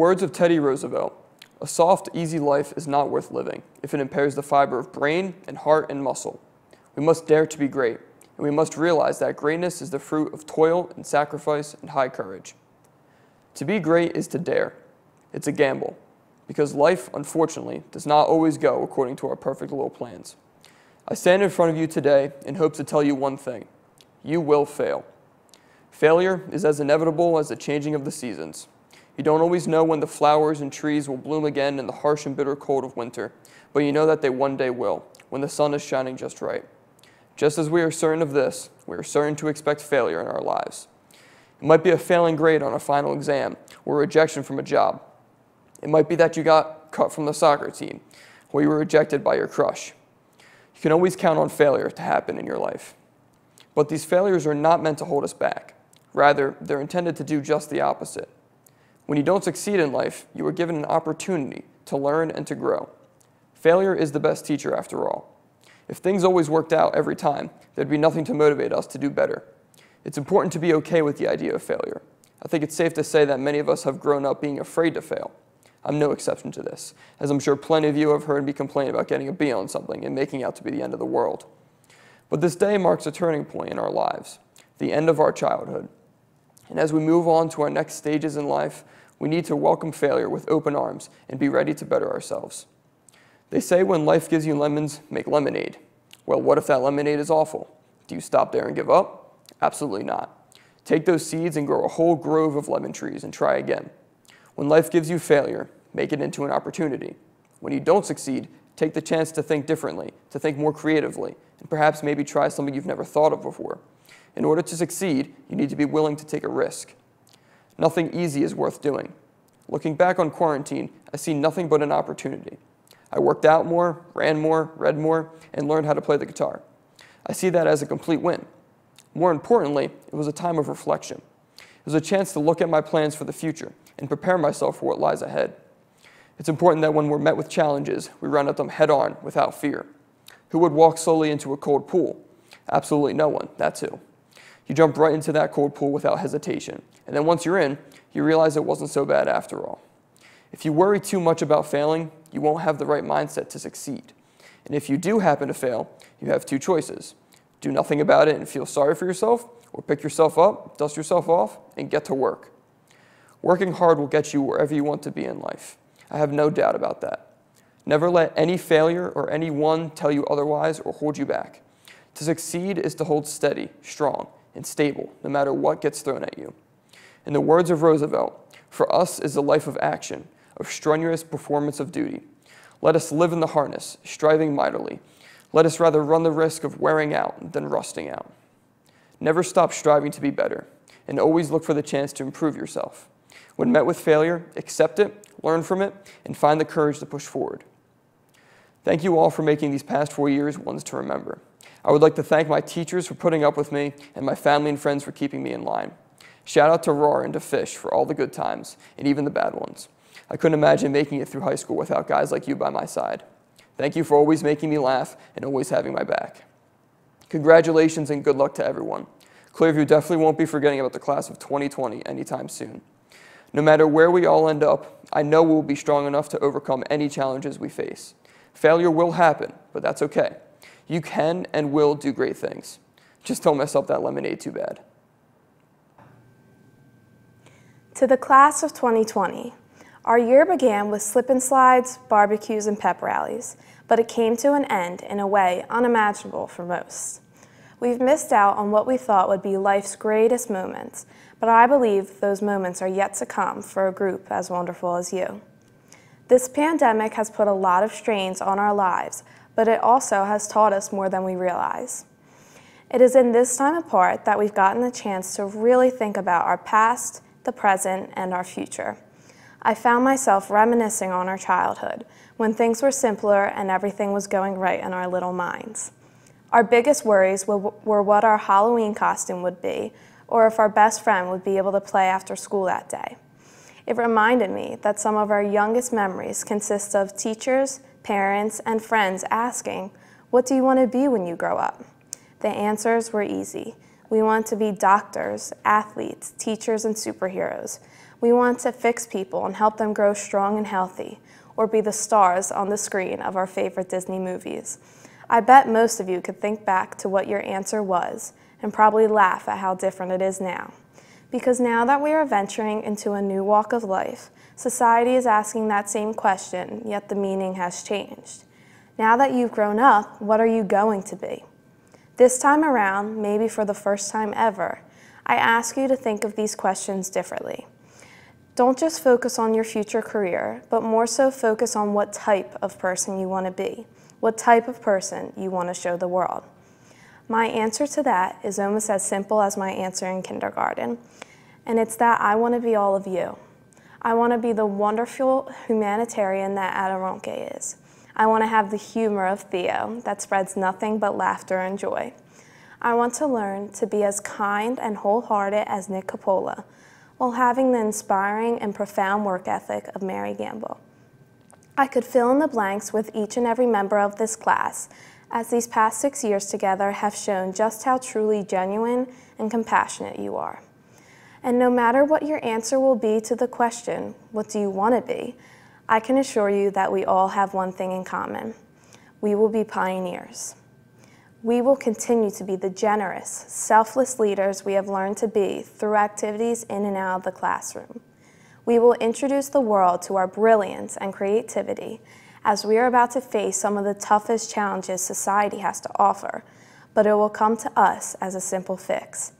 words of Teddy Roosevelt, a soft, easy life is not worth living if it impairs the fiber of brain and heart and muscle. We must dare to be great, and we must realize that greatness is the fruit of toil and sacrifice and high courage. To be great is to dare. It's a gamble, because life, unfortunately, does not always go according to our perfect little plans. I stand in front of you today in hopes to tell you one thing you will fail. Failure is as inevitable as the changing of the seasons. You don't always know when the flowers and trees will bloom again in the harsh and bitter cold of winter, but you know that they one day will, when the sun is shining just right. Just as we are certain of this, we are certain to expect failure in our lives. It might be a failing grade on a final exam or rejection from a job. It might be that you got cut from the soccer team or you were rejected by your crush. You can always count on failure to happen in your life. But these failures are not meant to hold us back. Rather, they're intended to do just the opposite. When you don't succeed in life, you are given an opportunity to learn and to grow. Failure is the best teacher after all. If things always worked out every time, there'd be nothing to motivate us to do better. It's important to be okay with the idea of failure. I think it's safe to say that many of us have grown up being afraid to fail. I'm no exception to this, as I'm sure plenty of you have heard me complain about getting a B on something and making out to be the end of the world. But this day marks a turning point in our lives, the end of our childhood. And as we move on to our next stages in life, we need to welcome failure with open arms and be ready to better ourselves. They say when life gives you lemons, make lemonade. Well, what if that lemonade is awful? Do you stop there and give up? Absolutely not. Take those seeds and grow a whole grove of lemon trees and try again. When life gives you failure, make it into an opportunity. When you don't succeed, take the chance to think differently, to think more creatively, and perhaps maybe try something you've never thought of before. In order to succeed, you need to be willing to take a risk. Nothing easy is worth doing. Looking back on quarantine, I see nothing but an opportunity. I worked out more, ran more, read more, and learned how to play the guitar. I see that as a complete win. More importantly, it was a time of reflection. It was a chance to look at my plans for the future and prepare myself for what lies ahead. It's important that when we're met with challenges, we run at them head on without fear. Who would walk slowly into a cold pool? Absolutely no one. That's who. You jump right into that cold pool without hesitation. And then once you're in, you realize it wasn't so bad after all. If you worry too much about failing, you won't have the right mindset to succeed. And if you do happen to fail, you have two choices. Do nothing about it and feel sorry for yourself, or pick yourself up, dust yourself off, and get to work. Working hard will get you wherever you want to be in life. I have no doubt about that. Never let any failure or anyone tell you otherwise or hold you back. To succeed is to hold steady, strong, and stable, no matter what gets thrown at you. In the words of Roosevelt, for us is a life of action, of strenuous performance of duty. Let us live in the harness, striving mightily. Let us rather run the risk of wearing out than rusting out. Never stop striving to be better, and always look for the chance to improve yourself. When met with failure, accept it, learn from it, and find the courage to push forward. Thank you all for making these past four years ones to remember. I would like to thank my teachers for putting up with me and my family and friends for keeping me in line. Shout out to Roar and to Fish for all the good times and even the bad ones. I couldn't imagine making it through high school without guys like you by my side. Thank you for always making me laugh and always having my back. Congratulations and good luck to everyone. Clearview definitely won't be forgetting about the class of 2020 anytime soon. No matter where we all end up, I know we'll be strong enough to overcome any challenges we face. Failure will happen, but that's okay. You can and will do great things. Just don't mess up that lemonade too bad. To the class of 2020, our year began with slip and slides, barbecues, and pep rallies, but it came to an end in a way unimaginable for most. We've missed out on what we thought would be life's greatest moments, but I believe those moments are yet to come for a group as wonderful as you. This pandemic has put a lot of strains on our lives, but it also has taught us more than we realize. It is in this time apart that we've gotten the chance to really think about our past, the present, and our future. I found myself reminiscing on our childhood, when things were simpler and everything was going right in our little minds. Our biggest worries were what our Halloween costume would be, or if our best friend would be able to play after school that day. It reminded me that some of our youngest memories consist of teachers, parents, and friends asking, What do you want to be when you grow up? The answers were easy. We want to be doctors, athletes, teachers, and superheroes. We want to fix people and help them grow strong and healthy, or be the stars on the screen of our favorite Disney movies. I bet most of you could think back to what your answer was and probably laugh at how different it is now. Because now that we are venturing into a new walk of life, society is asking that same question, yet the meaning has changed. Now that you've grown up, what are you going to be? This time around, maybe for the first time ever, I ask you to think of these questions differently. Don't just focus on your future career, but more so focus on what type of person you want to be, what type of person you want to show the world. My answer to that is almost as simple as my answer in kindergarten, and it's that I want to be all of you. I want to be the wonderful humanitarian that Aderonke is. I want to have the humor of Theo that spreads nothing but laughter and joy. I want to learn to be as kind and wholehearted as Nick Coppola while having the inspiring and profound work ethic of Mary Gamble. I could fill in the blanks with each and every member of this class, as these past six years together have shown just how truly genuine and compassionate you are. And no matter what your answer will be to the question, what do you want to be? I can assure you that we all have one thing in common. We will be pioneers. We will continue to be the generous, selfless leaders we have learned to be through activities in and out of the classroom. We will introduce the world to our brilliance and creativity as we are about to face some of the toughest challenges society has to offer, but it will come to us as a simple fix.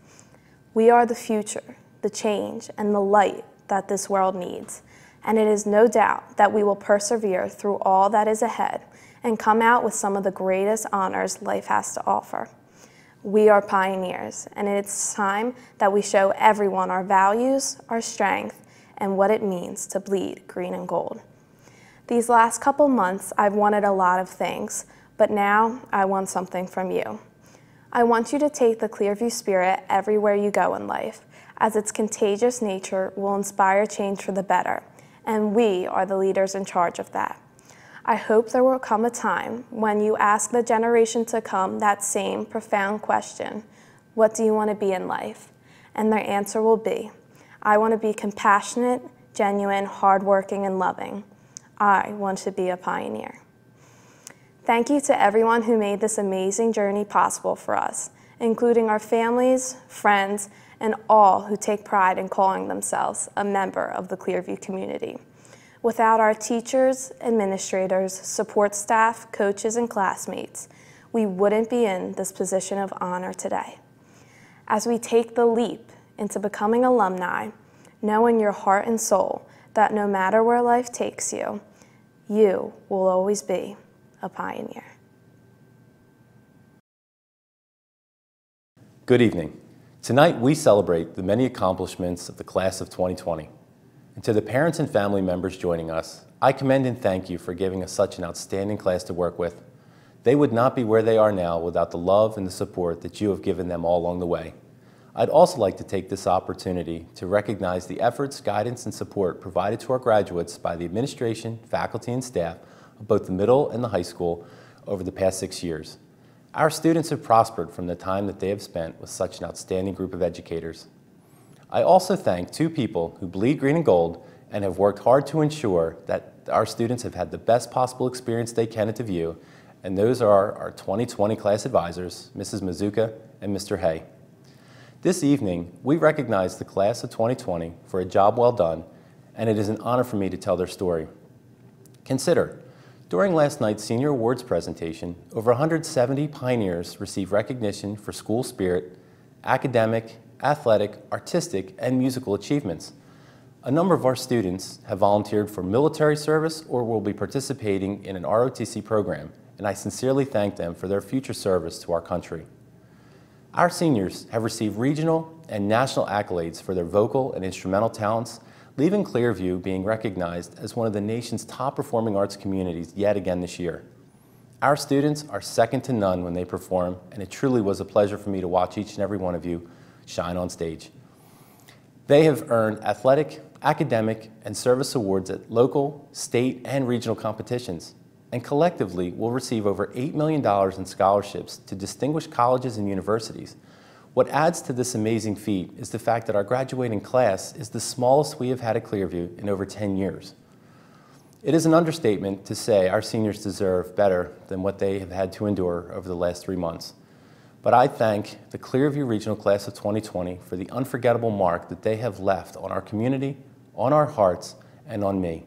We are the future, the change, and the light that this world needs and it is no doubt that we will persevere through all that is ahead and come out with some of the greatest honors life has to offer. We are pioneers, and it's time that we show everyone our values, our strength, and what it means to bleed green and gold. These last couple months, I've wanted a lot of things, but now I want something from you. I want you to take the Clearview spirit everywhere you go in life, as its contagious nature will inspire change for the better and we are the leaders in charge of that. I hope there will come a time when you ask the generation to come that same profound question What do you want to be in life? And their answer will be I want to be compassionate, genuine, hardworking, and loving. I want to be a pioneer. Thank you to everyone who made this amazing journey possible for us, including our families, friends, and all who take pride in calling themselves a member of the Clearview community. Without our teachers, administrators, support staff, coaches, and classmates, we wouldn't be in this position of honor today. As we take the leap into becoming alumni, know in your heart and soul that no matter where life takes you, you will always be a pioneer. Good evening. Tonight, we celebrate the many accomplishments of the class of 2020. And to the parents and family members joining us, I commend and thank you for giving us such an outstanding class to work with. They would not be where they are now without the love and the support that you have given them all along the way. I'd also like to take this opportunity to recognize the efforts, guidance, and support provided to our graduates by the administration, faculty, and staff of both the middle and the high school over the past six years. Our students have prospered from the time that they have spent with such an outstanding group of educators. I also thank two people who bleed green and gold and have worked hard to ensure that our students have had the best possible experience they can at the VUE, and those are our 2020 class advisors, Mrs. Mazuka and Mr. Hay. This evening, we recognize the class of 2020 for a job well done, and it is an honor for me to tell their story. Consider, during last night's Senior Awards presentation, over 170 pioneers received recognition for school spirit, academic, athletic, artistic, and musical achievements. A number of our students have volunteered for military service or will be participating in an ROTC program, and I sincerely thank them for their future service to our country. Our seniors have received regional and national accolades for their vocal and instrumental talents leaving Clearview being recognized as one of the nation's top performing arts communities yet again this year. Our students are second to none when they perform, and it truly was a pleasure for me to watch each and every one of you shine on stage. They have earned athletic, academic, and service awards at local, state, and regional competitions, and collectively will receive over $8 million in scholarships to distinguished colleges and universities, What adds to this amazing feat is the fact that our graduating class is the smallest we have had at Clearview in over 10 years. It is an understatement to say our seniors deserve better than what they have had to endure over the last three months. But I thank the Clearview Regional Class of 2020 for the unforgettable mark that they have left on our community, on our hearts, and on me.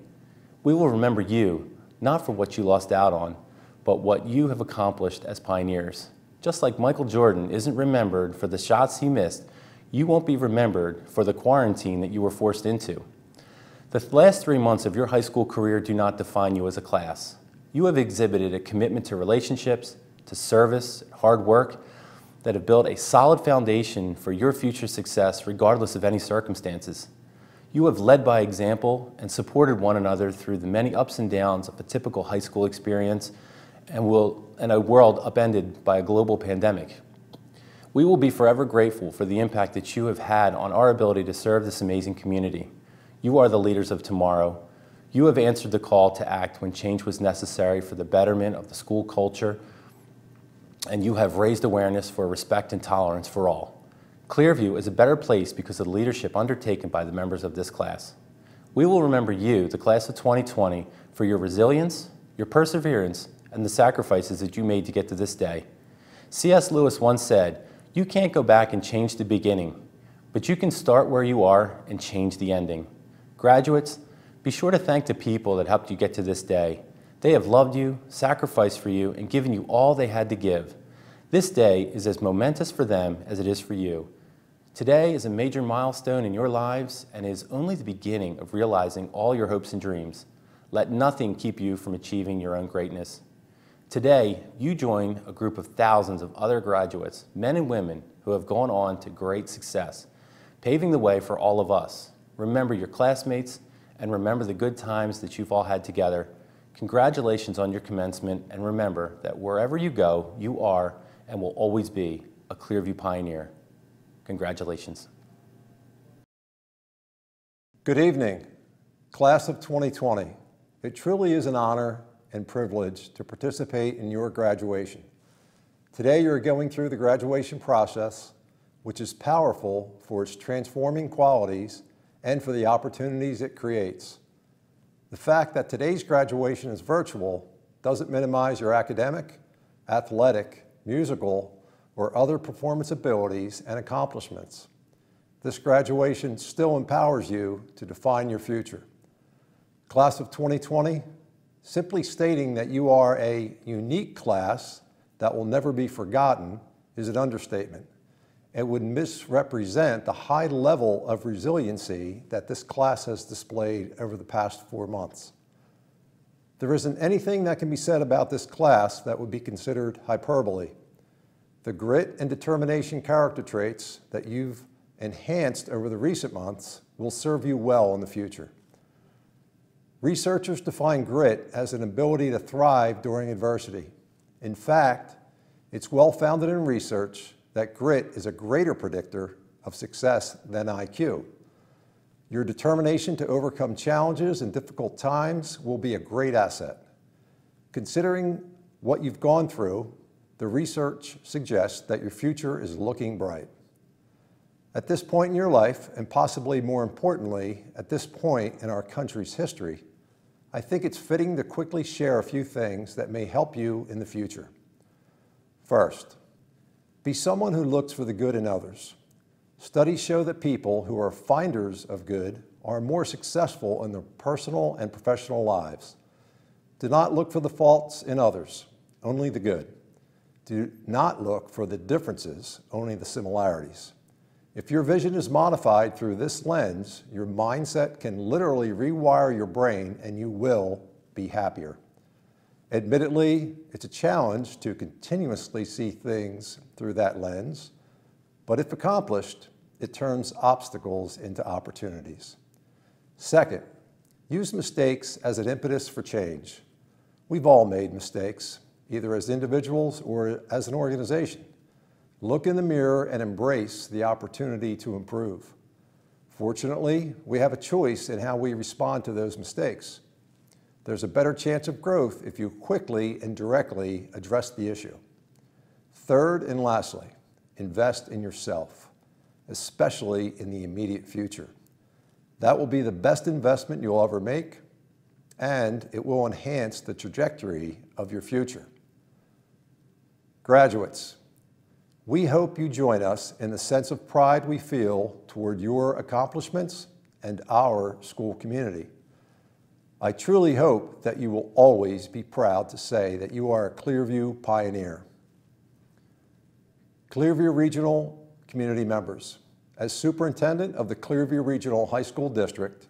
We will remember you, not for what you lost out on, but what you have accomplished as pioneers. Just like Michael Jordan isn't remembered for the shots he missed, you won't be remembered for the quarantine that you were forced into. The last three months of your high school career do not define you as a class. You have exhibited a commitment to relationships, to service, hard work, that have built a solid foundation for your future success regardless of any circumstances. You have led by example and supported one another through the many ups and downs of a typical high school experience and will in a world upended by a global pandemic. We will be forever grateful for the impact that you have had on our ability to serve this amazing community. You are the leaders of tomorrow. You have answered the call to act when change was necessary for the betterment of the school culture, and you have raised awareness for respect and tolerance for all. Clearview is a better place because of the leadership undertaken by the members of this class. We will remember you, the class of 2020, for your resilience, your perseverance, and the sacrifices that you made to get to this day. C.S. Lewis once said, You can't go back and change the beginning, but you can start where you are and change the ending. Graduates, be sure to thank the people that helped you get to this day. They have loved you, sacrificed for you, and given you all they had to give. This day is as momentous for them as it is for you. Today is a major milestone in your lives and is only the beginning of realizing all your hopes and dreams. Let nothing keep you from achieving your own greatness. Today, you join a group of thousands of other graduates, men and women, who have gone on to great success, paving the way for all of us. Remember your classmates and remember the good times that you've all had together. Congratulations on your commencement, and remember that wherever you go, you are and will always be a Clearview pioneer. Congratulations. Good evening, class of 2020. It truly is an honor and privilege to participate in your graduation. Today you're going through the graduation process, which is powerful for its transforming qualities and for the opportunities it creates. The fact that today's graduation is virtual doesn't minimize your academic, athletic, musical, or other performance abilities and accomplishments. This graduation still empowers you to define your future. Class of 2020, Simply stating that you are a unique class that will never be forgotten is an understatement. It would misrepresent the high level of resiliency that this class has displayed over the past four months. There isn't anything that can be said about this class that would be considered hyperbole. The grit and determination character traits that you've enhanced over the recent months will serve you well in the future. Researchers define grit as an ability to thrive during adversity. In fact, it's well founded in research that grit is a greater predictor of success than IQ. Your determination to overcome challenges and difficult times will be a great asset. Considering what you've gone through, the research suggests that your future is looking bright. At this point in your life, and possibly more importantly, at this point in our country's history, I think it's fitting to quickly share a few things that may help you in the future. First, be someone who looks for the good in others. Studies show that people who are finders of good are more successful in their personal and professional lives. Do not look for the faults in others, only the good. Do not look for the differences, only the similarities. If your vision is modified through this lens, your mindset can literally rewire your brain and you will be happier. Admittedly, it's a challenge to continuously see things through that lens, but if accomplished, it turns obstacles into opportunities. Second, use mistakes as an impetus for change. We've all made mistakes, either as individuals or as an organization. Look in the mirror and embrace the opportunity to improve. Fortunately, we have a choice in how we respond to those mistakes. There's a better chance of growth if you quickly and directly address the issue. Third and lastly, invest in yourself, especially in the immediate future. That will be the best investment you'll ever make, and it will enhance the trajectory of your future. Graduates, we hope you join us in the sense of pride we feel toward your accomplishments and our school community. I truly hope that you will always be proud to say that you are a Clearview pioneer. Clearview Regional community members, as superintendent of the Clearview Regional High School District,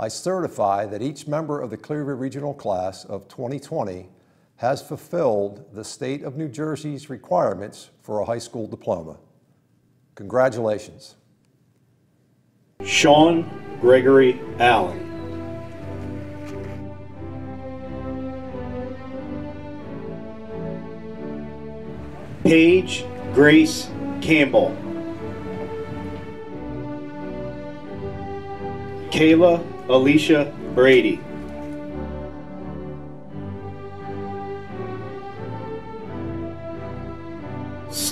I certify that each member of the Clearview Regional class of 2020 has fulfilled the state of New Jersey's requirements for a high school diploma. Congratulations. Sean Gregory Allen. Paige Grace Campbell. Kayla Alicia Brady.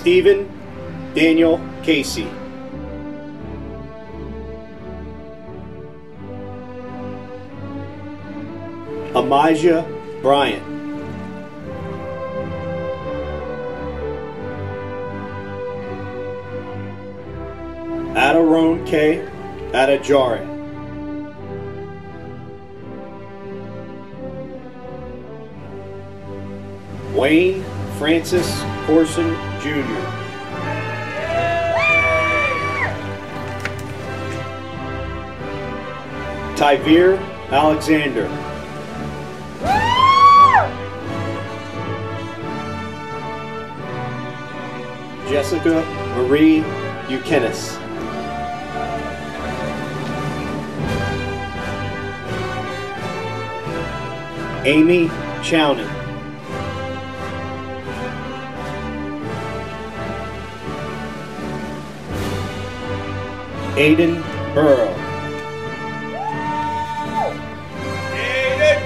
Stephen Daniel Casey. Amijah Bryant. Aderonke Adajare. Wayne Francis Corson Jr. Tyvere Alexander. Jessica Marie Eukenis. Amy Chowning. Aiden Burrow. Aiden.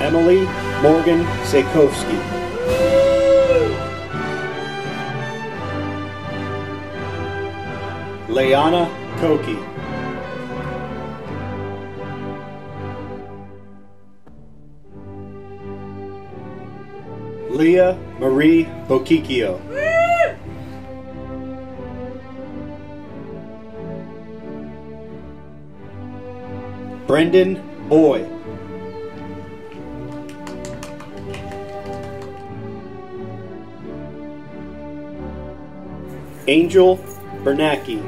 Emily Morgan Sakowski. Leanna Koki. Leah Marie Bokikio. Brendan Boy. Angel Bernacki.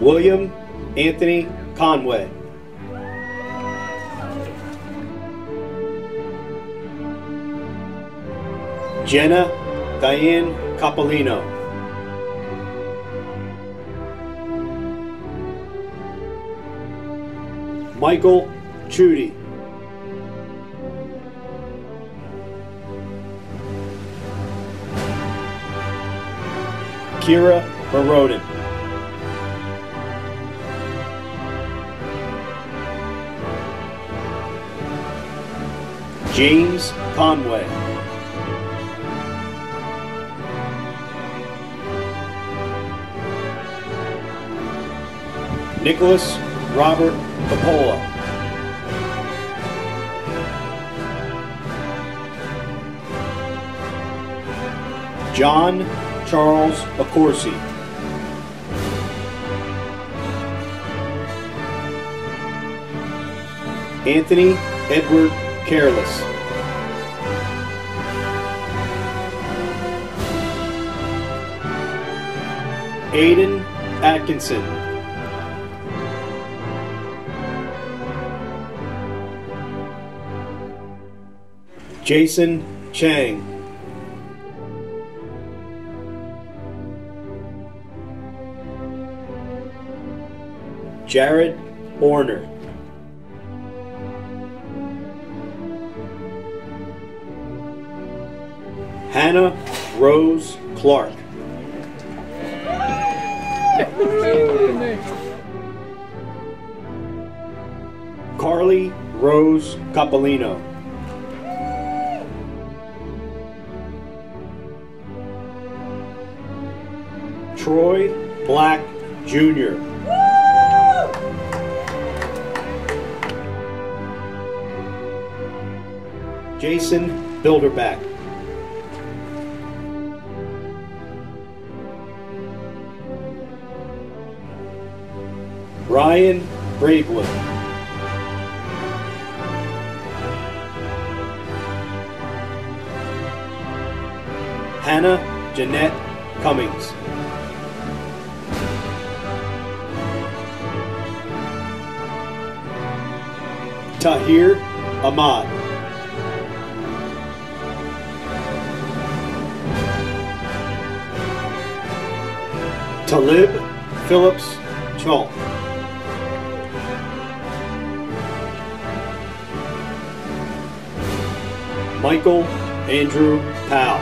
William Anthony Conway. Jenna Diane Capolino. Michael Chudy. Kira Baroden. James Conway. Nicholas Robert Capola. John Charles Accorsi. Anthony Edward Careless. Aiden Atkinson. Jason Chang. Jared Horner. Hannah Rose Clark. Carly Rose Capolino. Troy Black Jr. Jason Bilderback. Ryan Bravewood. Hannah Jeanette Cummings. Tahir Ahmad. Talib Phillips Chalk. Michael Andrew Powell.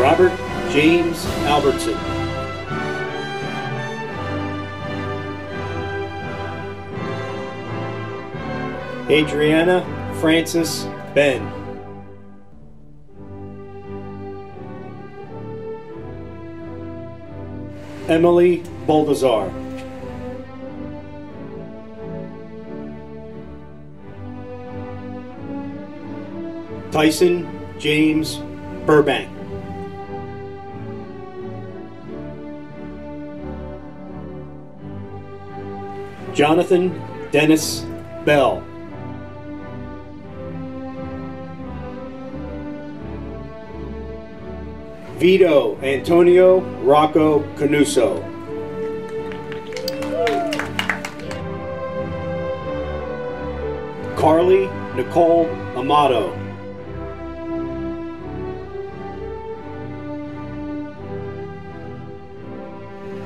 Robert James Albertson. Adriana Francis Ben. Emily Baldazar. Tyson James Burbank. Jonathan Dennis Bell. Vito Antonio Rocco Canuso. Carly Nicole Amato.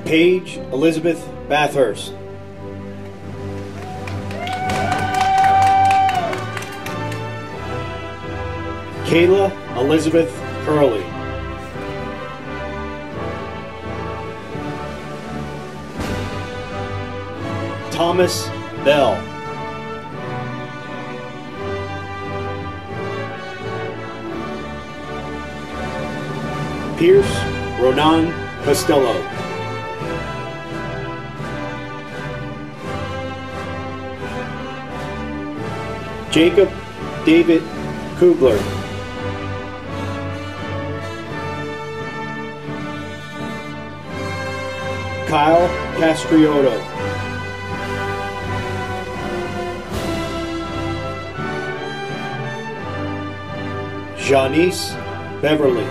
Paige Elizabeth Bathurst. Kayla Elizabeth Curley. Thomas Bell. Pierce Ronan Costello. Jacob David Kugler. Kyle Castriotto. Janice Beverly.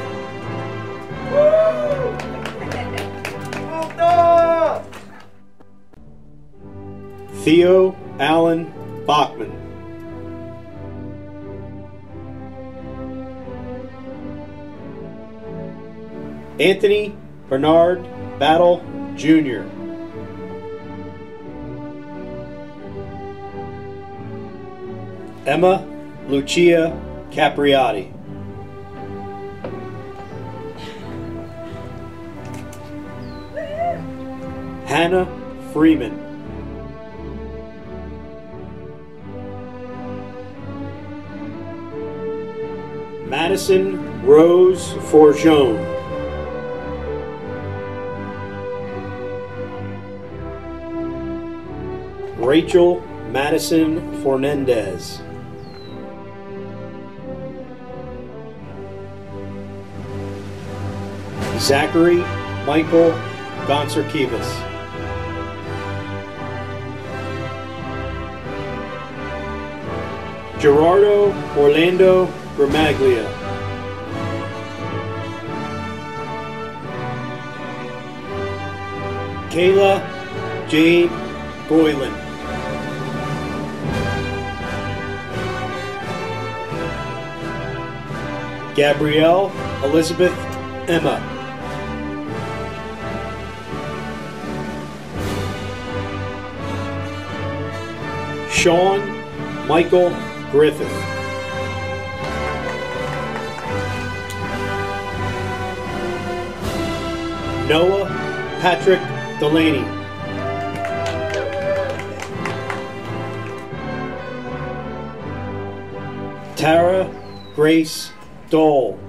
Theo Allen Bachman. Anthony Bernard Battle Jr. Emma Lucia Capriati. Hannah Freeman. Madison Rose Forjone. Rachel Madison Fernandez. Zachary Michael Gonserkivas. Gerardo Orlando Gramaglia. Kayla Jade Boylan. Gabrielle Elizabeth Emma. Sean Michael Griffith. Noah Patrick Delaney. Tara Grace Dole.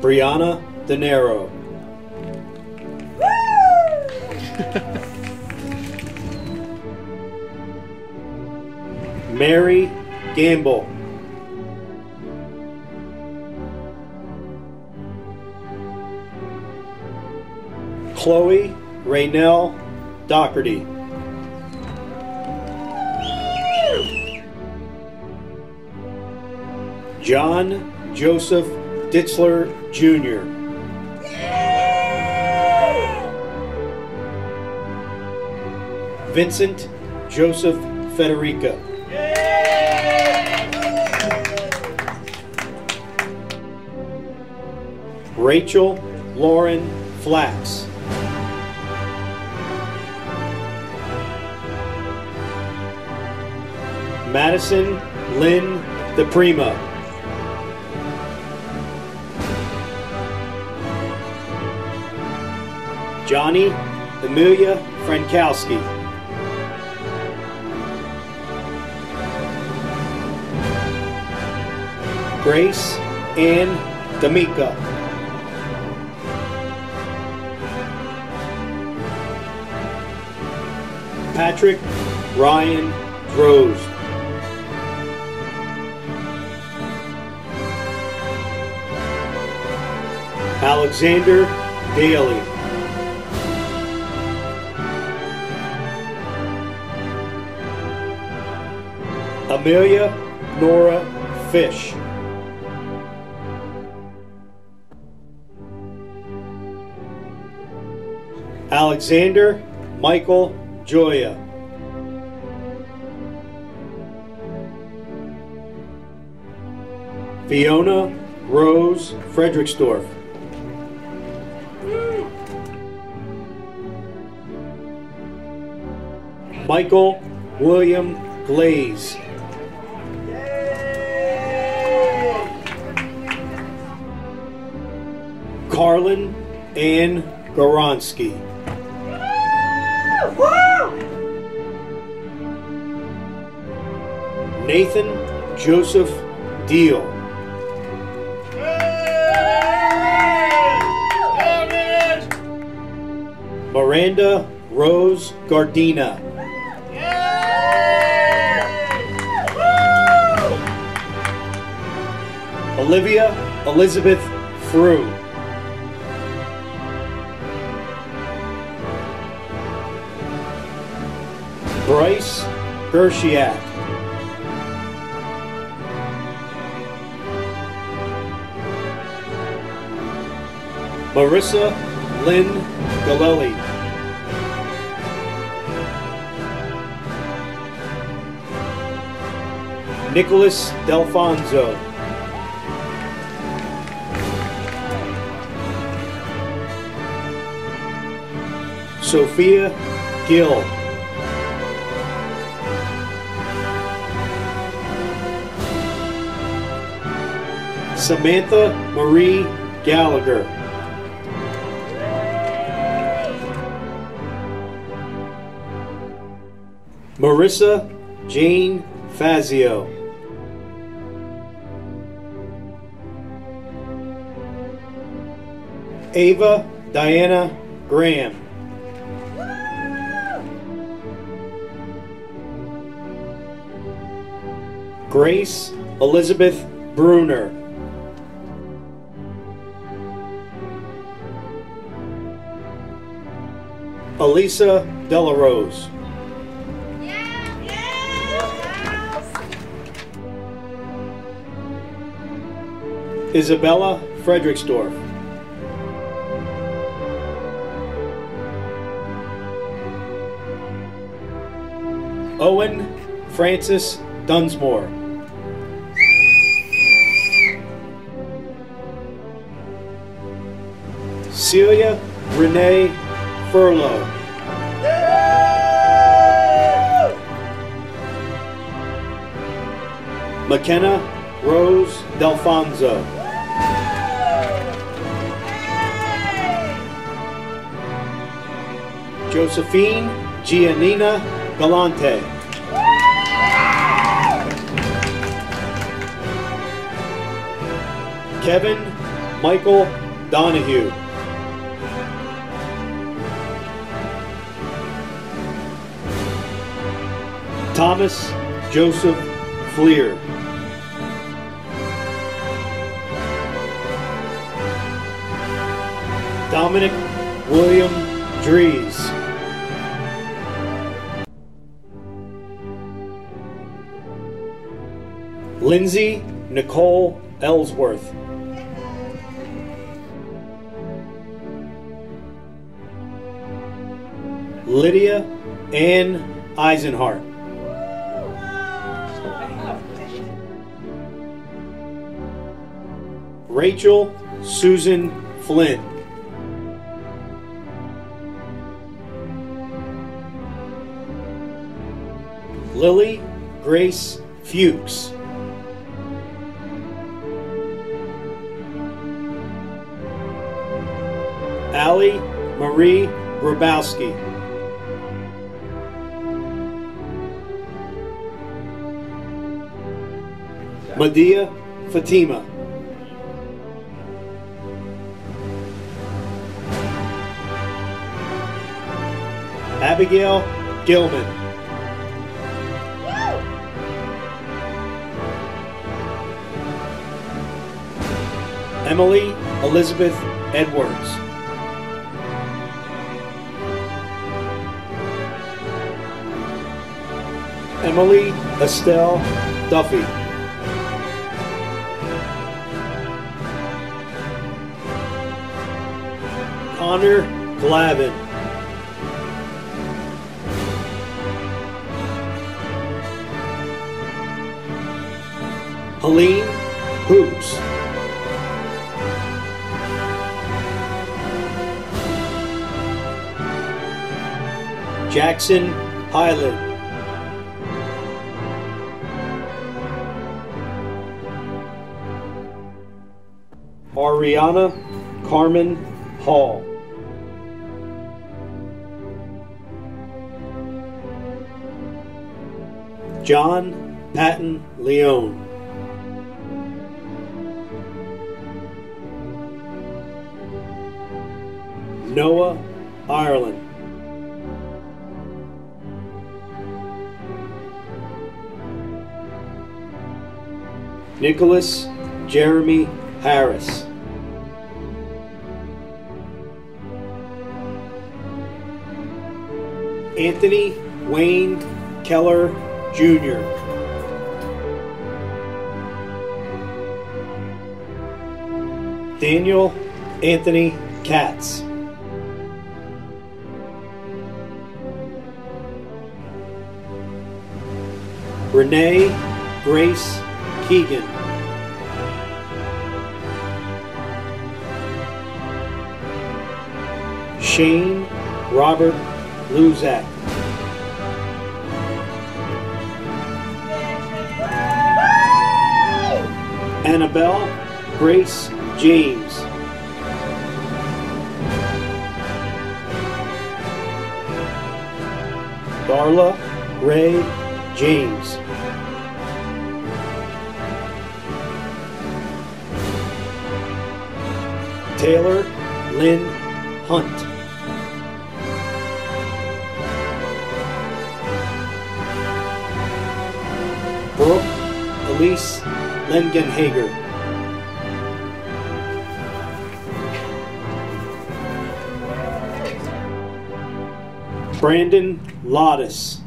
Brianna De Niro. Mary Gamble. Chloe Raynell Doherty. John Joseph Ditzler Jr. Vincent Joseph Federico. Rachel Lauren Flax. Madison Lynn DePrima. Johnny Amelia Frankowski. Grace and D'Amica. Patrick Ryan Rose. Alexander Daly. Amelia Nora Fish. Alexander Michael Joya. Fiona Rose Fredericksdorf. Michael William Glaze. Carlin Ann Goronsky. Nathan Joseph Deal. Miranda Rose Gardina. Olivia Elizabeth Frew. Bryce Gershiak. Marissa Lynn Galelli. Nicholas Delfonso. Sophia Gill. Samantha Marie Gallagher. Marissa Jane Fazio. Ava Diana Graham. Grace Elizabeth Bruner. Elisa Delarose. Isabella Fredericksdorf. Owen Francis Dunsmore. Celia Renee Furlow. McKenna Rose Delfonso. Josephine Giannina Galante. Kevin Michael Donahue. Thomas Joseph Fleer. Dominic William Dries. Lindsay Nicole Ellsworth. Lydia Ann Eisenhart. Rachel Susan Flynn. Lily Grace Fuchs. Marie Grabowski. Medea Fatima. Abigail Gilman. Emily Elizabeth Edwards. Emily Estelle Duffy. Connor Glavin. Helene Hoops. Jackson Highland. Ariana Carmen Hall. John Patton Leone. Noah Ireland. Nicholas Jeremy Harris. Anthony Wayne Keller Jr. Daniel Anthony Katz. Renee Grace Keegan. Shane Robert Luzak. Annabelle Grace James. Darla Ray James. Taylor Lynn Hunt. Elise Lengenhager. Brandon Lottis.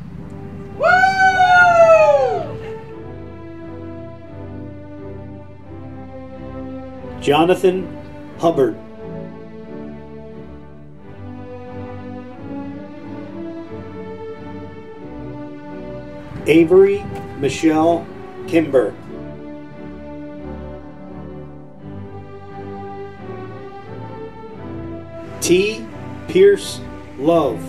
Jonathan Hubbard. Avery Michelle Kimber. T. Pierce Love.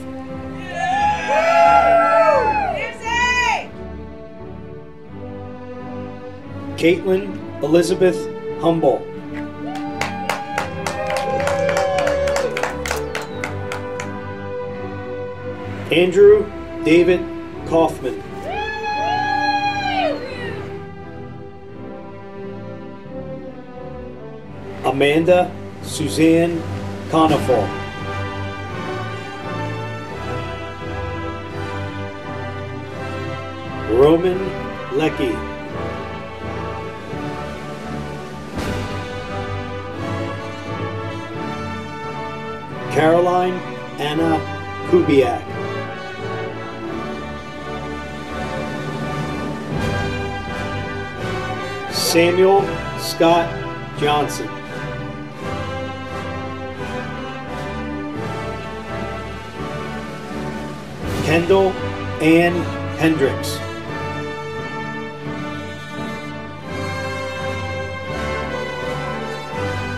Caitlin Elizabeth Humble. Andrew David Kaufman. Amanda Suzanne Conifal. Roman Lecky. Caroline Anna Kubiak. Samuel Scott Johnson. Kendall Ann Hendricks.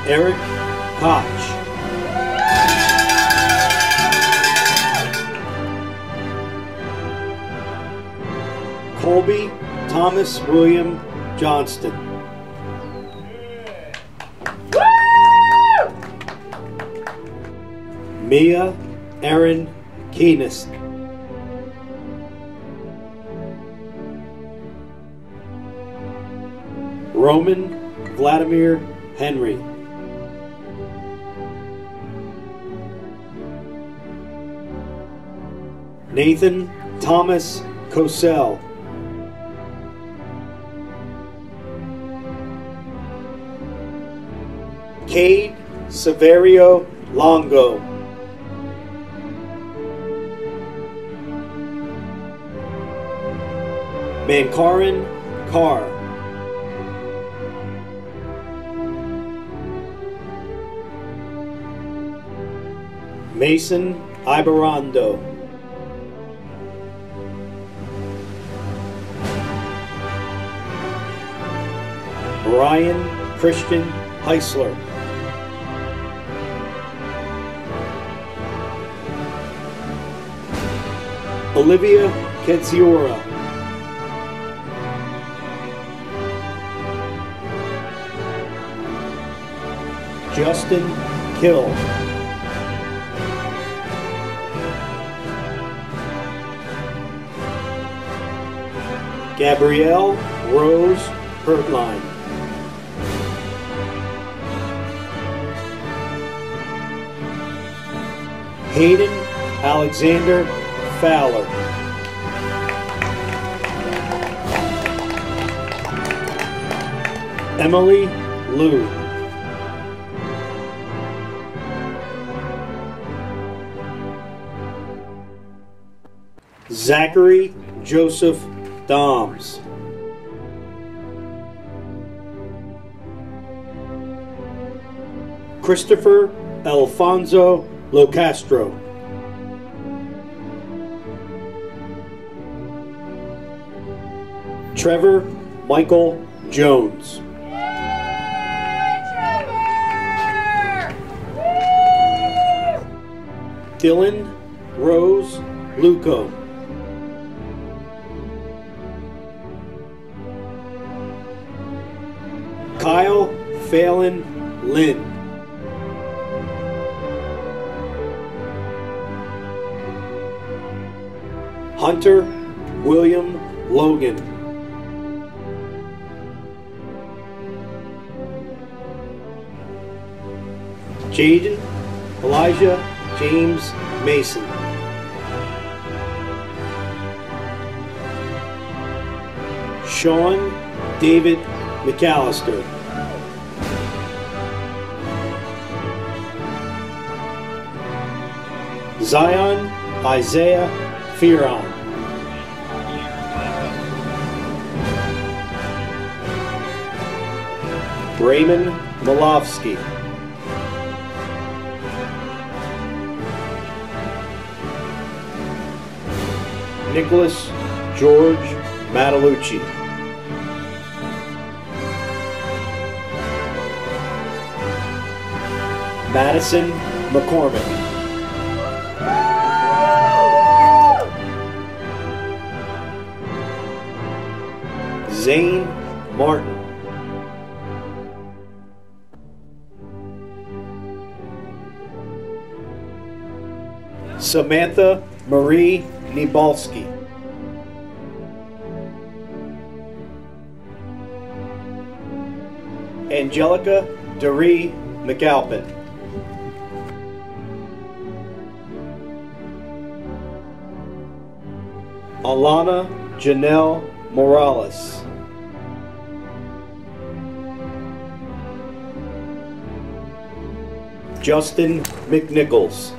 Eric Koch. Colby Thomas William Johnston. Mia Aaron Keenest. Roman Vladimir Henry. Nathan Thomas Cosell. Cade Severio Longo. Mankaran Carr. Mason Ibarando. Brian Christian Heisler. Olivia Ketziora. Justin Kill. Gabrielle Rose Hertline. Hayden Alexander Fowler. Emily Liu. Zachary Joseph Doms. Christopher Alfonso Locastro. Trevor Michael Jones. Dylan Rose Luco. Phelan Lynn. Hunter William Logan. Jaden Elijah James Mason. Sean David McAllister. Zion Isaiah Fearon. Raymond Malofsky. Nicholas George Matalucci. Madison McCormick. Zane Martin. Samantha Marie Nibalski. Angelica Doree McAlpin. Alana Janelle Morales. Justin McNichols.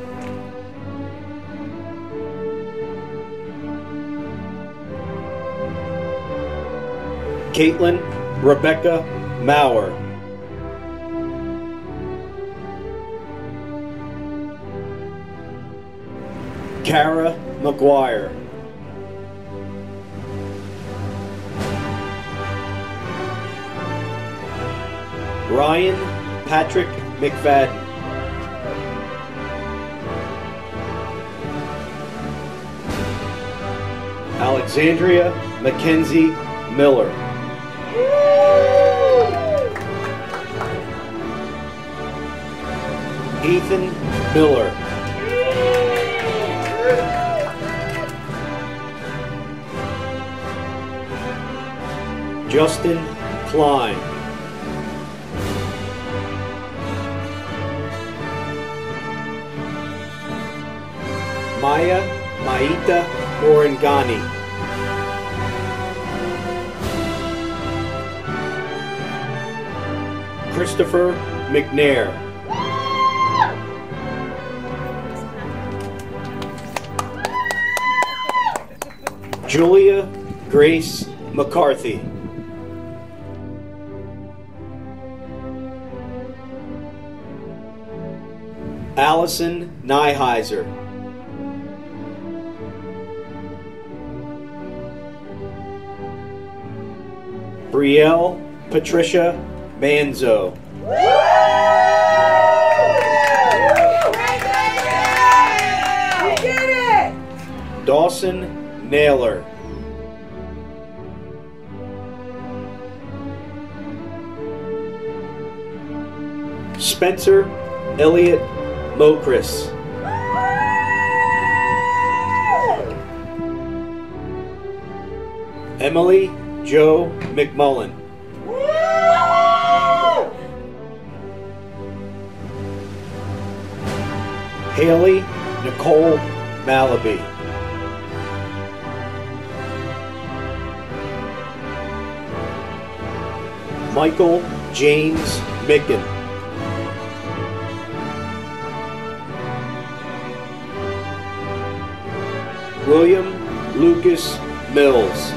Caitlin Rebecca Maurer. Kara McGuire. Ryan Patrick McFadden. Alexandria Mackenzie Miller. Ethan Miller. Justin Klein. Maya Maita Orangani. Christopher McNair. Julia Grace McCarthy. Allison Nyheiser. Brielle Patricia Manzo. Dawson Naylor. Spencer Elliott Mokris. Emily Joe McMullen. Haley Nicole Malaby. Michael James Micken. William Lucas Mills.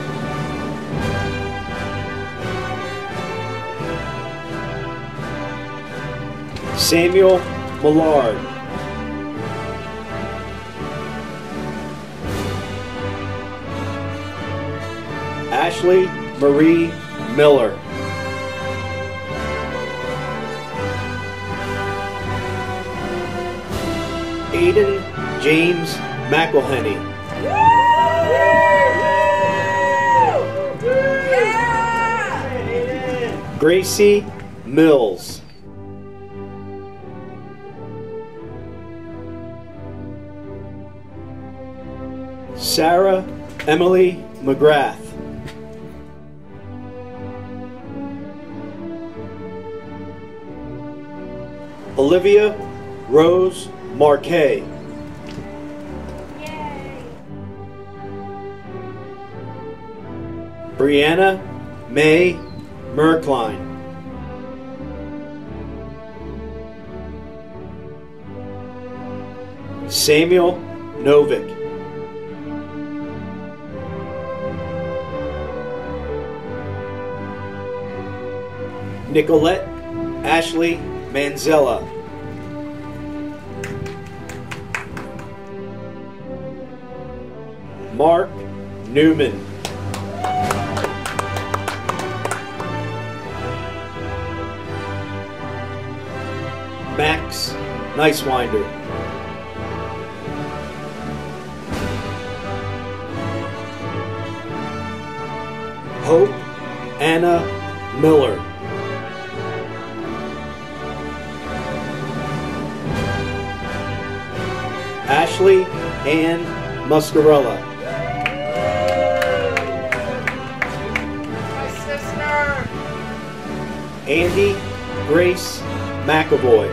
Samuel Millard. Ashley Marie Miller. Aiden James McElhenney. Gracie Mills. Sarah Emily McGrath. Olivia Rose Marquet. Brianna May Merkline. Samuel Novick. Nicolette Ashley Manzella. Mark Newman. Max Nicewinder. Hope Anna Miller. Ashley Ann Muscarella. My sister. Andy Grace McAvoy.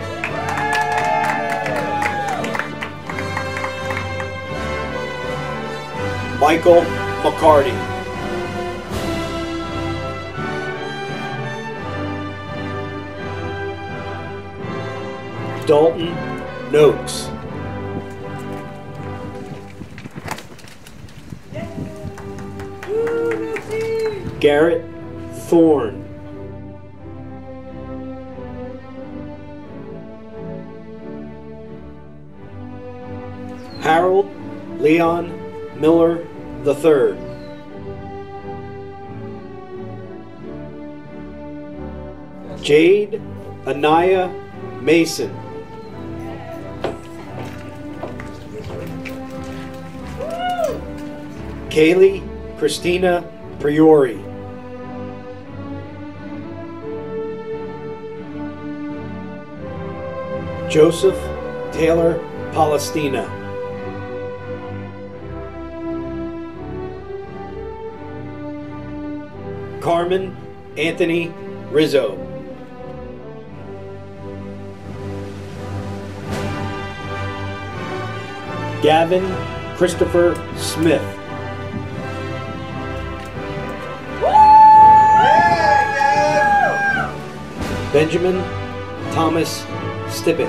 Michael McCarty. Dalton Noakes. Garrett Thorne. Harold Leon Miller III. Jade Anaya Mason. Kaylee Christina Priori. Joseph Taylor Palestina. Carmen Anthony Rizzo. Gavin Christopher Smith. Benjamin Thomas Stippick.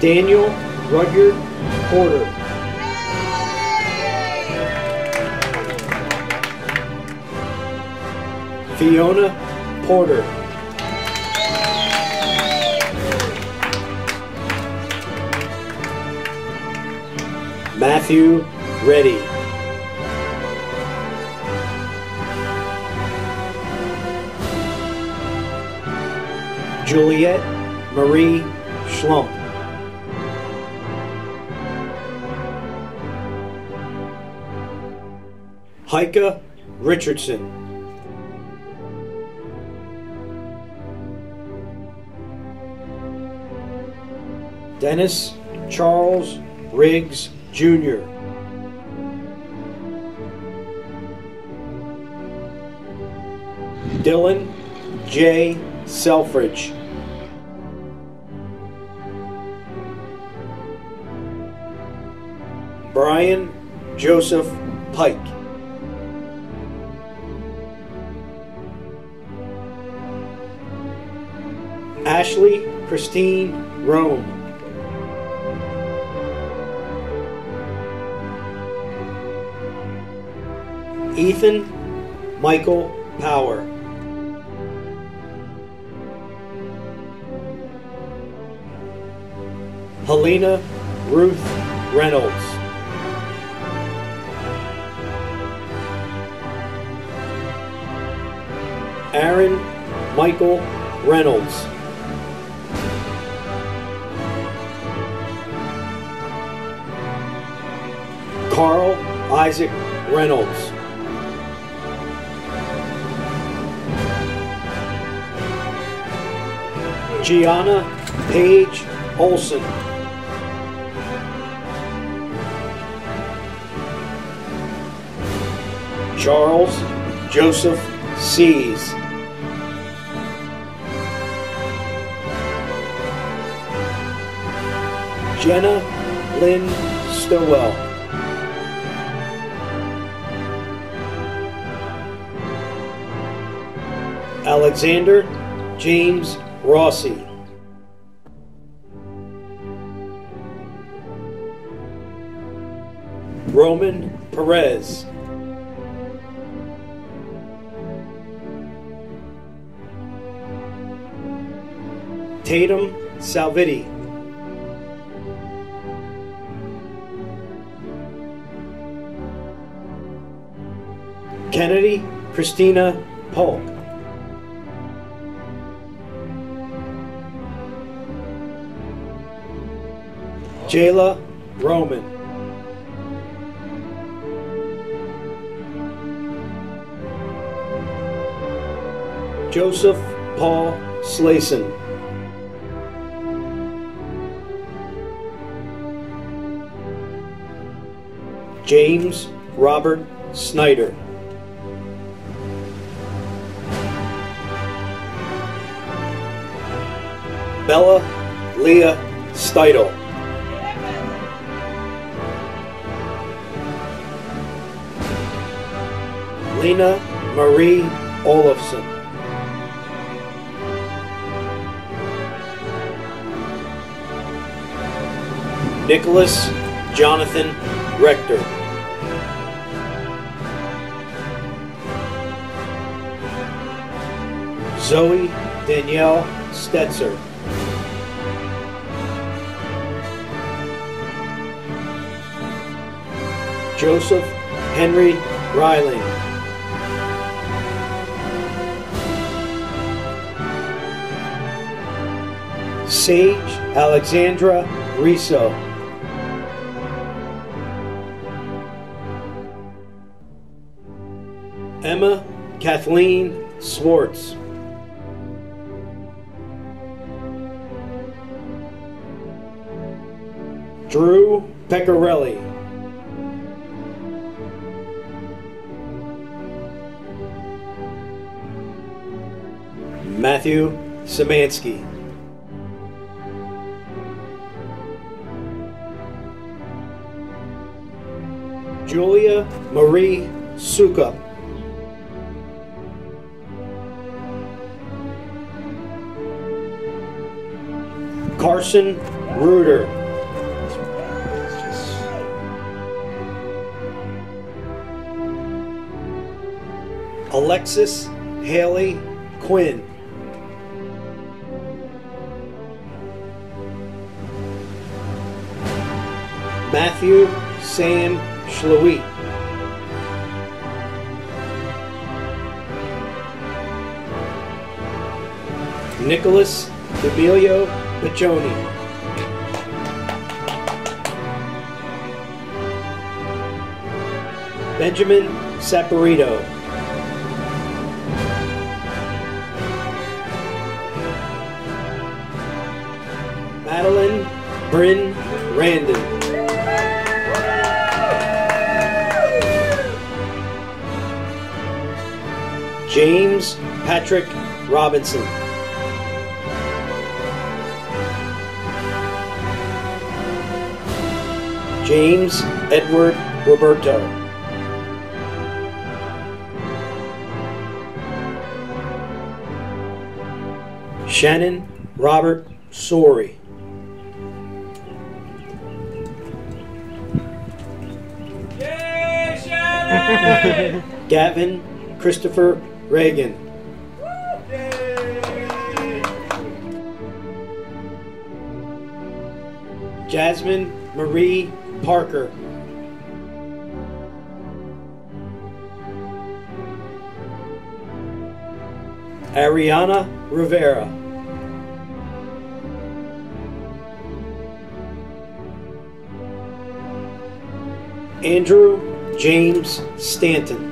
Daniel Rudyard Porter. Fiona Porter. Matthew Reddy. Juliet Marie Schlump. Heike Richardson. Dennis Charles Riggs Jr. Dylan J. Selfridge. Joseph Pike. Ashley Christine Rome. Ethan Michael Power. Helena Ruth Reynolds. Aaron Michael Reynolds. Carl Isaac Reynolds. Gianna Paige Olson. Charles Joseph Sees. Jenna Lynn Stowell. Alexander James Rossi. Roman Perez. Tatum Salviti. Kennedy Christina Polk. Jayla Roman. Joseph Paul Slayson. James Robert Snyder. Bella Leah Steidel. Lena Marie Olofsson. Nicholas Jonathan Rector. Zoe Danielle Stetzer. Joseph Henry Ryling. Sage Alexandra Riso. Emma Kathleen Swartz. Drew Pecorelli. Matthew Samansky. Julia Marie Suka. Carson Reuter. Alexis Haley Quinn. Matthew Sam Schleweet. Nicholas Emilio Piccioni. Benjamin Saporito. Madeline Bryn Randon. James Patrick Robinson. James Edward Roberto. Shannon Robert Sorey. Gavin Christopher Reagan. Jasmine Marie Parker. Ariana Rivera. Andrew James Stanton.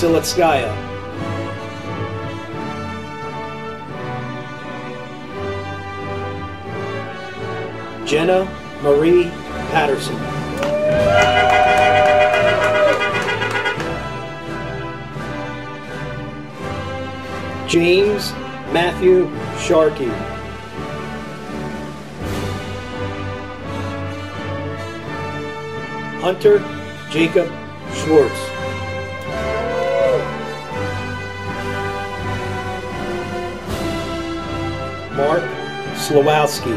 Katerina Jenna Marie Patterson. James Matthew Sharkey. Hunter Jacob Schwartz. Slowowski.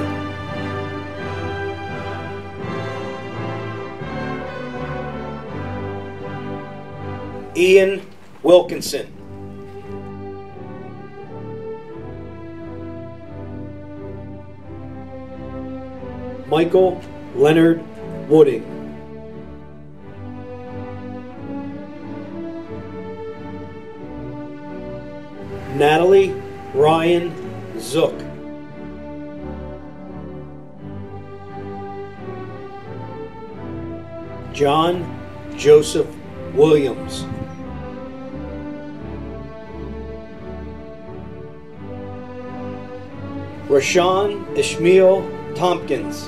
Ian Wilkinson. Michael Leonard Wooding. Natalie Ryan John Joseph Williams. Rashawn Ishmael Tompkins.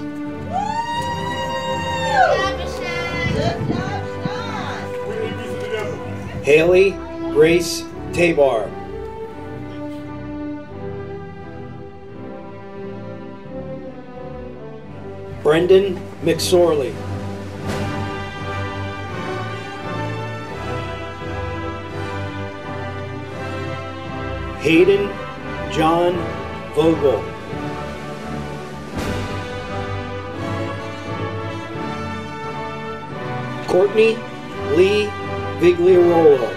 Haley Grace Tabar. Brendan McSorley. Hayden John Vogel. Courtney Lee Vigliarolo.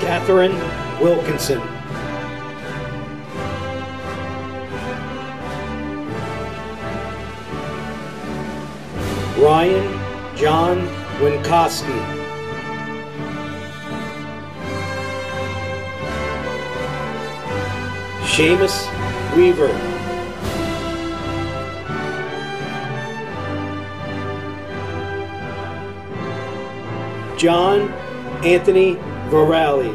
Catherine Wilkinson. Ryan John Winkowski. Seamus Weaver. John Anthony Varali.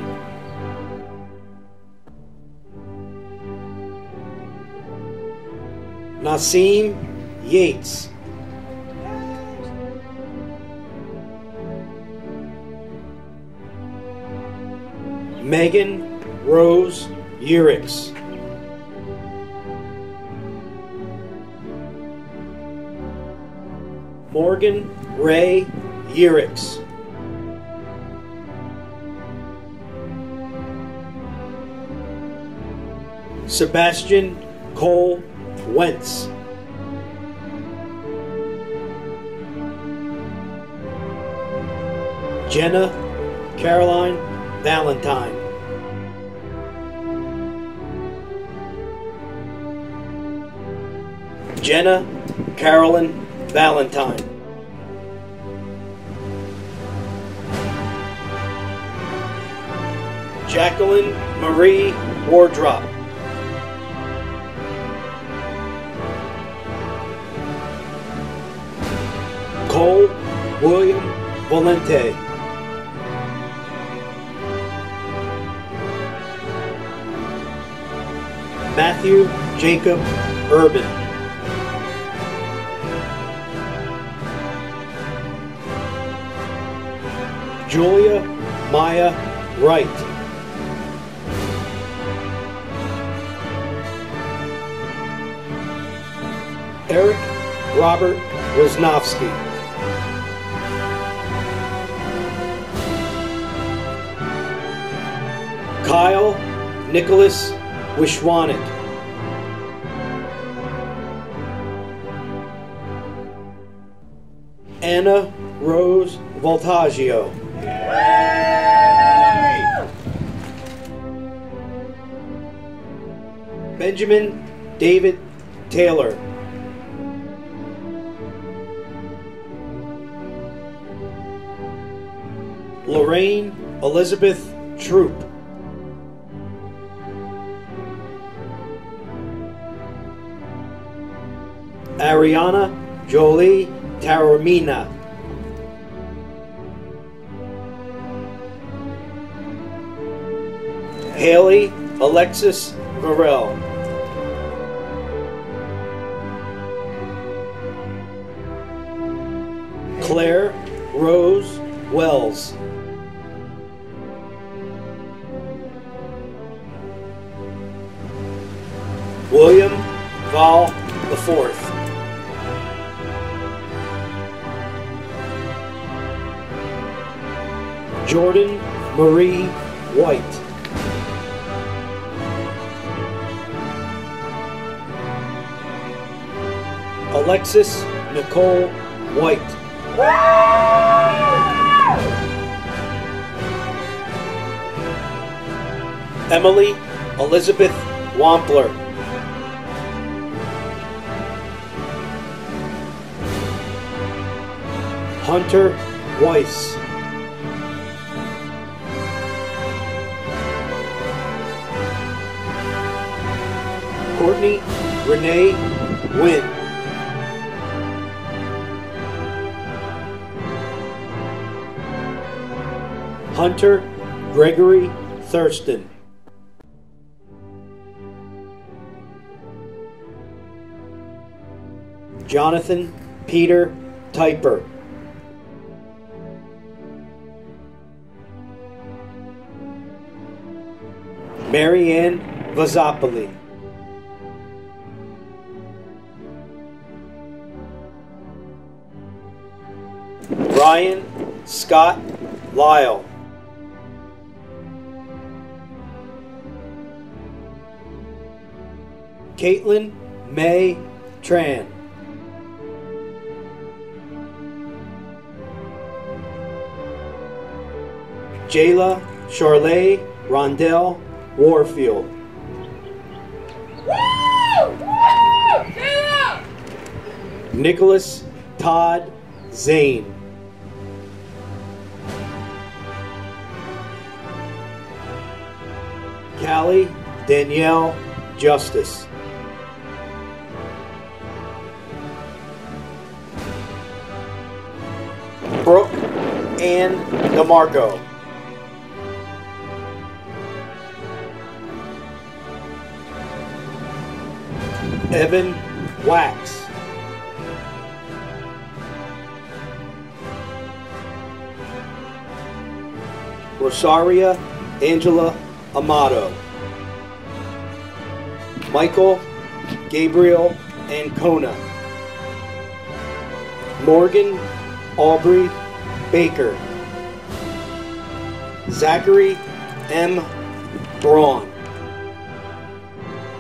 Nasim Yates. Megan Rose Urix. Morgan Ray Urix. Sebastian Cole Wentz. Jenna Caroline Valentine. Jenna Carolyn Valentine. Jacqueline Marie Wardrop. Cole William Valente. Matthew Jacob Urban. Julia Maya Wright. Eric Robert Wisnowski. Kyle Nicholas Wishwanik. Anna Rose Voltaggio. Benjamin David Taylor. Lorraine Elizabeth Troop. Ariana Jolie Taramina. Haley Alexis Varel. Claire Rose Wells. William Val the Fourth. Jordan Marie White. Alexis Nicole White. Emily Elizabeth Wampler. Hunter Weiss. Courtney Renee Wynn. Hunter Gregory Thurston. Jonathan Peter Typer. Marianne Vazopoli. Ryan Scott Lyle. Caitlin May Tran. Jayla Charlay Rondell Warfield. Nicholas Todd Zane. Callie Danielle Justice. DeMarco. Evan Wax. Rosaria Angela Amato. Michael Gabriel Ancona. Morgan Aubrey Baker. Zachary M. Braun.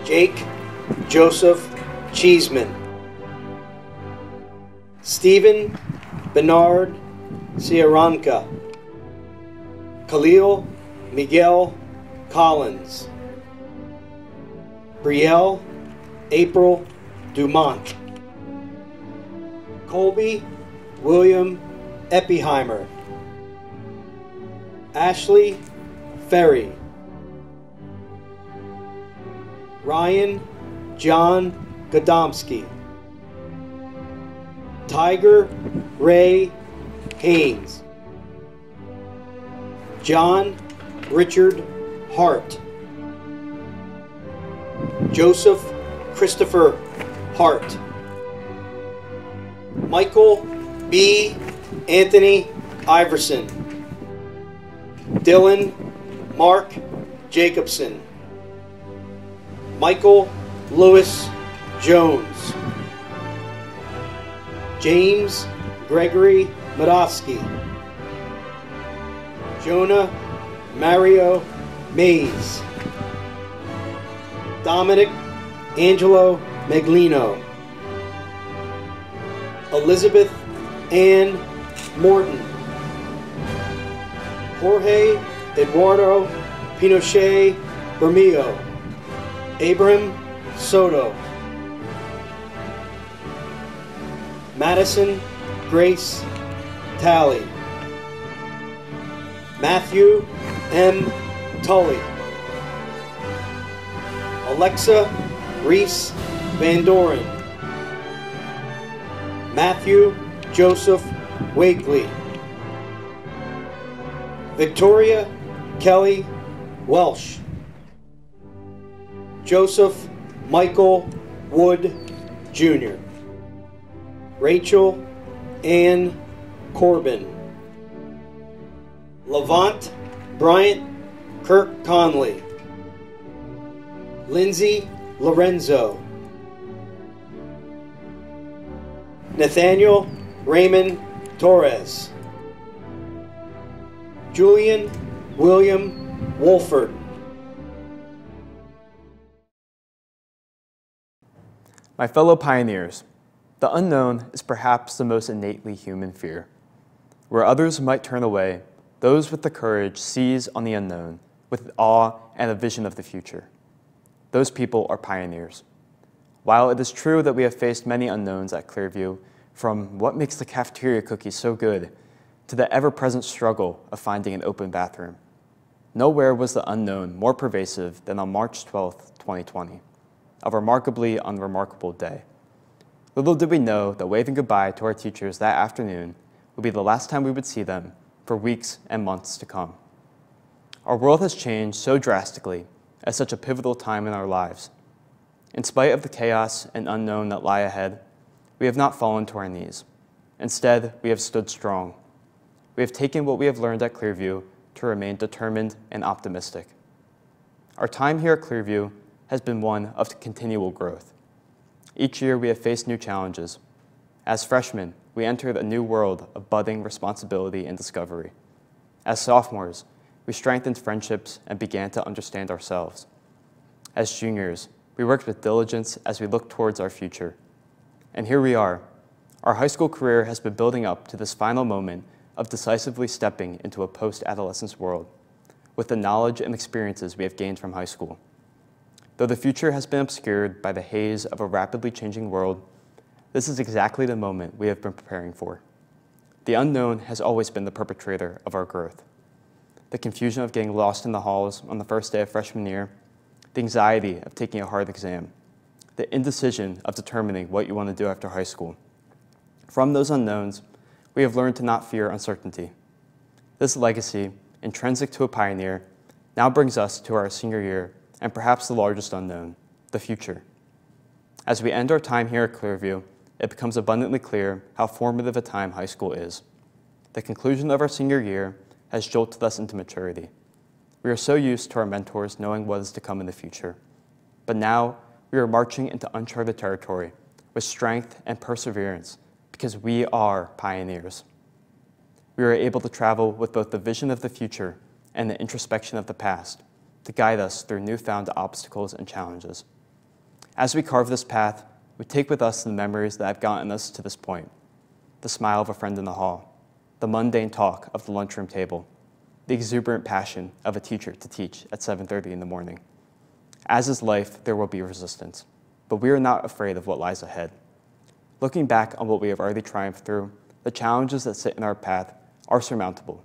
Jake Joseph Cheeseman. Stephen Bernard Ciaranca. Khalil Miguel Collins. Brielle April Dumont. Colby William Eppiheimer. Ashley Ferry. Ryan John Godomsky. Tiger Ray Haynes. John Richard Hart. Joseph Christopher Hart. Michael B. Anthony Iverson. Dylan Mark Jacobson. Michael Lewis Jones. James Gregory Madowski. Jonah Mario Mays. Dominic Angelo Meglino. Elizabeth Ann Morton. Jorge Eduardo Pinochet Bermeo. Abram, Soto. Madison Grace Talley. Matthew M. Tully. Alexa Reese Van Doren. Matthew Joseph Wakely. Victoria Kelly Welsh. Joseph Michael Wood Jr. Rachel Ann Corbin. Levant Bryant Kirk Conley. Lindsay Lorenzo. Nathaniel Raymond Torres. Julian William Wolford. My fellow pioneers, the unknown is perhaps the most innately human fear. Where others might turn away, those with the courage seize on the unknown with awe and a vision of the future. those people are pioneers. While it is true that we have faced many unknowns at Clearview, from what makes the cafeteria cookies so good to the ever present struggle of finding an open bathroom, nowhere was the unknown more pervasive than on March 12, 2020, a remarkably unremarkable day. Little did we know that waving goodbye to our teachers that afternoon would be the last time we would see them for weeks and months to come. Our world has changed so drastically at such a pivotal time in our lives. In spite of the chaos and unknown that lie ahead, we have not fallen to our knees. Instead, we have stood strong. We have taken what we have learned at Clearview to remain determined and optimistic. Our time here at Clearview has been one of continual growth. Each year, we have faced new challenges. As freshmen, we entered a new world of budding responsibility and discovery. As sophomores, we strengthened friendships and began to understand ourselves. As juniors, we worked with diligence as we looked towards our future. And here we are. Our high school career has been building up to this final moment of decisively stepping into a post adolescence world with the knowledge and experiences we have gained from high school. Though the future has been obscured by the haze of a rapidly changing world, this is exactly the moment we have been preparing for. The unknown has always been the perpetrator of our growth. The confusion of getting lost in the halls on the first day of freshman year, the anxiety of taking a hard exam, the indecision of determining what you want to do after high school. From those unknowns, we have learned to not fear uncertainty. This legacy, intrinsic to a pioneer, now brings us to our senior year and perhaps the largest unknown, the future. As we end our time here at Clearview, it becomes abundantly clear how formative a time high school is. The conclusion of our senior year has jolted us into maturity. We are so used to our mentors knowing what is to come in the future. But now we are marching into uncharted territory with strength and perseverance because we are pioneers. We are able to travel with both the vision of the future and the introspection of the past to guide us through newfound obstacles and challenges. As we carve this path, we take with us the memories that have gotten us to this point the smile of a friend in the hall, the mundane talk of the lunchroom table, the exuberant passion of a teacher to teach at 7:30 in the morning. As is life, there will be resistance, but we are not afraid of what lies ahead. Looking back on what we have already triumphed through, the challenges that sit in our path are surmountable,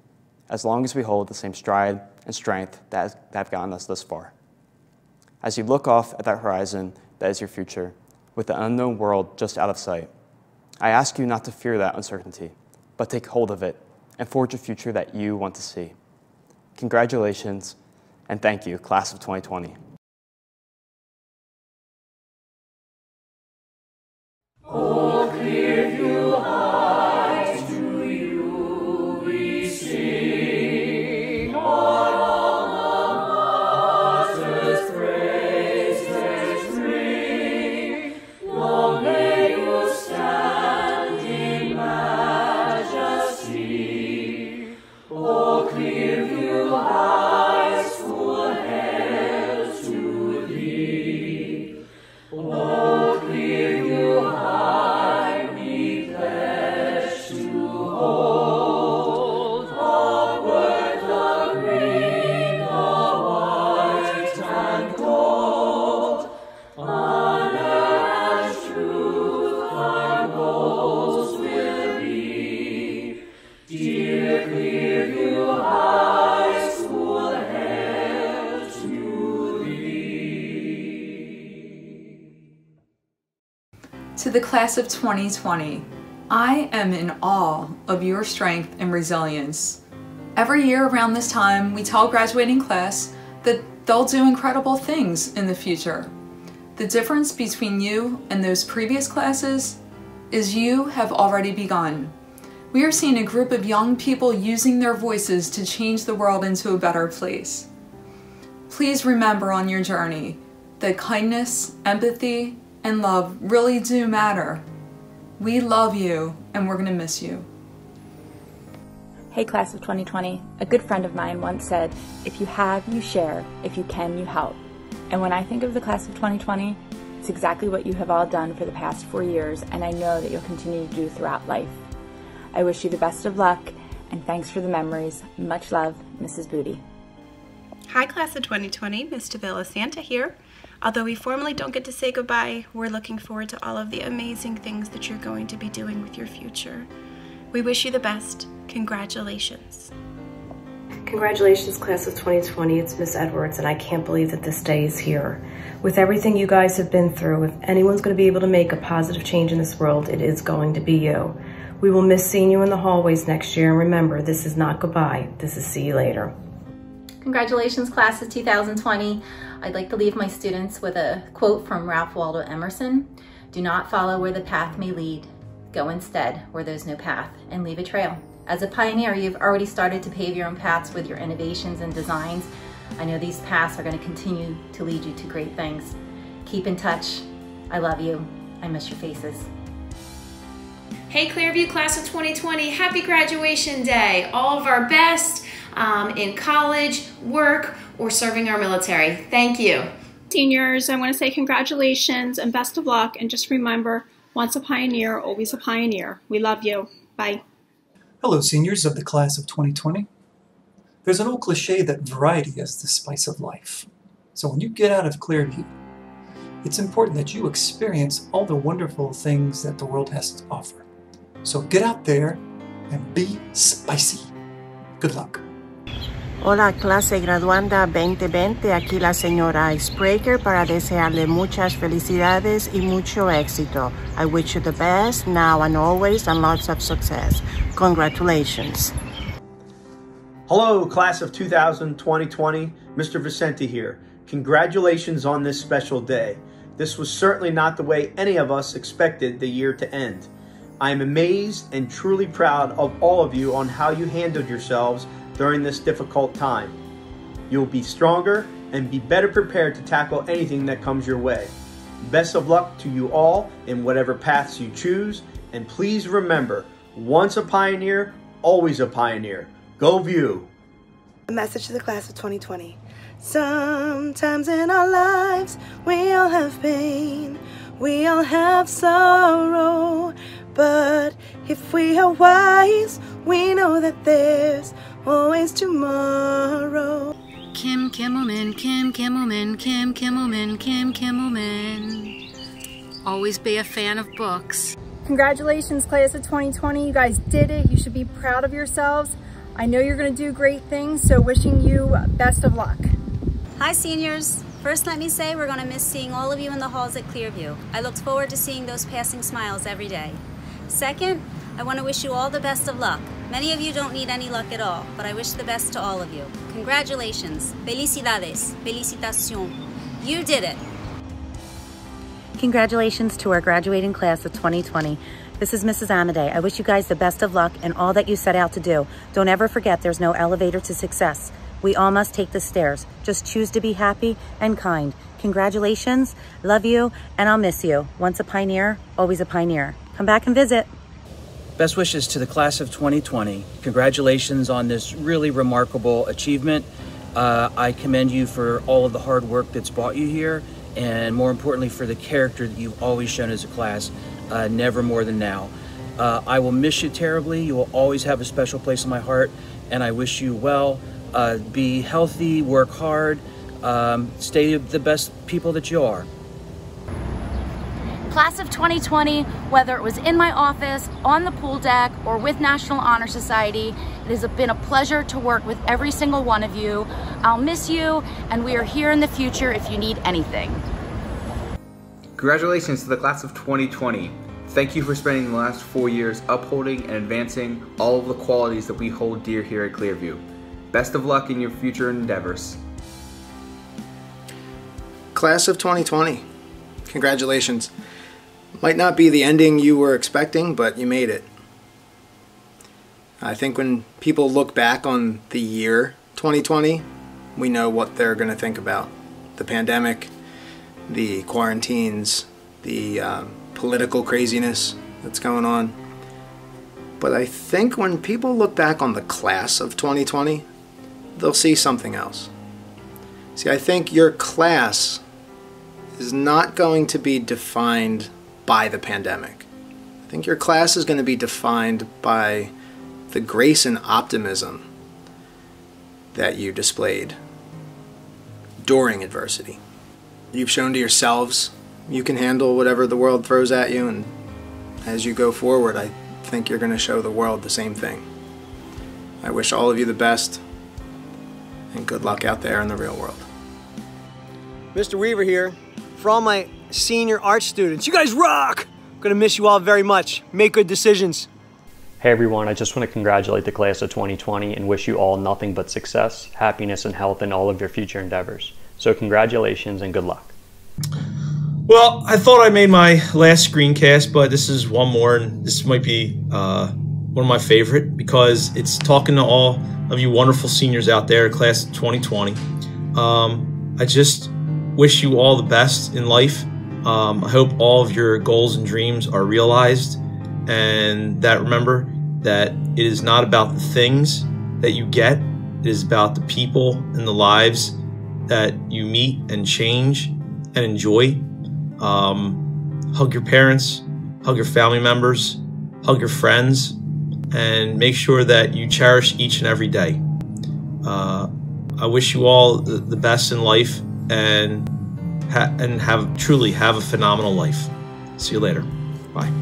as long as we hold the same stride and strength that, have gotten us this far. As you look off at that horizon that is your future, with the unknown world just out of sight, I ask you not to fear that uncertainty, but take hold of it and forge a future that you want to see. Congratulations, and thank you, Class of 2020. To class of 2020, I am in awe of your strength and resilience. Every year around this time, we tell graduating class that they'll do incredible things in the future. The difference between you and those previous classes is you have already begun. We are seeing a group of young people using their voices to change the world into a better place. Please remember on your journey that kindness, empathy, and love really do matter. We love you and we're going to miss you. Hey, class of 2020. A good friend of mine once said, If you have, you share. If you can, you help. And when I think of the class of 2020, it's exactly what you have all done for the past four years, and I know that you'll continue to do throughout life. I wish you the best of luck, and thanks for the memories. Much love, Mrs. Booty. Hi, class of 2020. Miss Davila Santa here. Although we formally don't get to say goodbye, we're looking forward to all of the amazing things that you're going to be doing with your future. We wish you the best. Congratulations. Congratulations, class of 2020. It's Miss Edwards, and I can't believe that this day is here. With everything you guys have been through, if anyone's going to be able to make a positive change in this world, it is going to be you. We will miss seeing you in the hallways next year, and remember, this is not goodbye. This is see you later. Congratulations, class of 2020. I'd like to leave my students with a quote from Ralph Waldo Emerson. Do not follow where the path may lead. Go instead where there's no path and leave a trail. As a pioneer, you've already started to pave your own paths with your innovations and designs. I know these paths are going to continue to lead you to great things. Keep in touch. I love you. I miss your faces. Hey Clearview Class of 2020, happy graduation day. All of our best um, in college, work, or serving our military. Thank you. Seniors, I want to say congratulations and best of luck. And just remember, once a pioneer, always a pioneer. We love you. Bye. Hello, seniors of the class of 2020. There's an old cliche that variety is the spice of life. So when you get out of Clearview, it's important that you experience all the wonderful things that the world has to offer. So get out there and be spicy. Good luck. Hola clase graduanda 2020, aquí la señora Spraker para desearle muchas felicidades y mucho éxito. I wish you the best now and always and lots of success. Congratulations. Hello class of 2020, Mr. Vicente here. Congratulations on this special day. This was certainly not the way any of us expected the year to end. I am amazed and truly proud of all of you on how you handled yourselves during this difficult time. You'll be stronger and be better prepared to tackle anything that comes your way. Best of luck to you all in whatever paths you choose, and please remember once a pioneer, always a pioneer. Go View! A message to the class of 2020. Sometimes in our lives, we all have pain, we all have sorrow. But if we are wise, we know that there's always tomorrow. Kim Kimmelman, Kim Kimmelman, Kim Kimmelman, Kim Kimmelman. Always be a fan of books. Congratulations, class of 2020. You guys did it. You should be proud of yourselves. I know you're going to do great things, so wishing you best of luck. Hi, seniors. First, let me say we're going to miss seeing all of you in the halls at Clearview. I look forward to seeing those passing smiles every day. Second, I want to wish you all the best of luck. Many of you don't need any luck at all, but I wish the best to all of you. Congratulations. Felicidades. Felicitación. You did it. Congratulations to our graduating class of 2020. This is Mrs. Amadei. I wish you guys the best of luck in all that you set out to do. Don't ever forget there's no elevator to success. We all must take the stairs. Just choose to be happy and kind. Congratulations, love you, and I'll miss you. Once a pioneer, always a pioneer. Come back and visit. Best wishes to the class of 2020. Congratulations on this really remarkable achievement. Uh, I commend you for all of the hard work that's brought you here, and more importantly, for the character that you've always shown as a class, uh, never more than now. Uh, I will miss you terribly. You will always have a special place in my heart, and I wish you well. Uh, be healthy, work hard, um, stay the best people that you are. Class of 2020, whether it was in my office, on the pool deck, or with National Honor Society, it has been a pleasure to work with every single one of you. I'll miss you, and we are here in the future if you need anything. Congratulations to the class of 2020. Thank you for spending the last four years upholding and advancing all of the qualities that we hold dear here at Clearview. Best of luck in your future endeavors. Class of 2020, congratulations. Might not be the ending you were expecting, but you made it. I think when people look back on the year 2020, we know what they're going to think about. The pandemic, the quarantines, the um, political craziness that's going on. But I think when people look back on the class of 2020, they'll see something else. See, I think your class is not going to be defined by the pandemic. I think your class is going to be defined by the grace and optimism that you displayed during adversity. you've shown to yourselves you can handle whatever the world throws at you, and as you go forward, I think you're going to show the world the same thing. I wish all of you the best, and good luck out there in the real world. Mr. Weaver here. For all my senior art students, you guys rock! I'm gonna miss you all very much. Make good decisions. Hey everyone, I just want to congratulate the class of 2020 and wish you all nothing but success, happiness, and health in all of your future endeavors. So, congratulations and good luck. Well, I thought I made my last screencast, but this is one more, and this might be uh, one of my favorite because it's talking to all of you wonderful seniors out there, class of 2020. Um, I just wish you all the best in life. Um, I hope all of your goals and dreams are realized, and that remember that it is not about the things that you get, it is about the people and the lives that you meet and change and enjoy. Um, hug your parents, hug your family members, hug your friends, and make sure that you cherish each and every day. Uh, I wish you all the, the best in life and ha- and have truly have a phenomenal life. See you later. Bye.